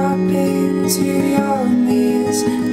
drop into your knees.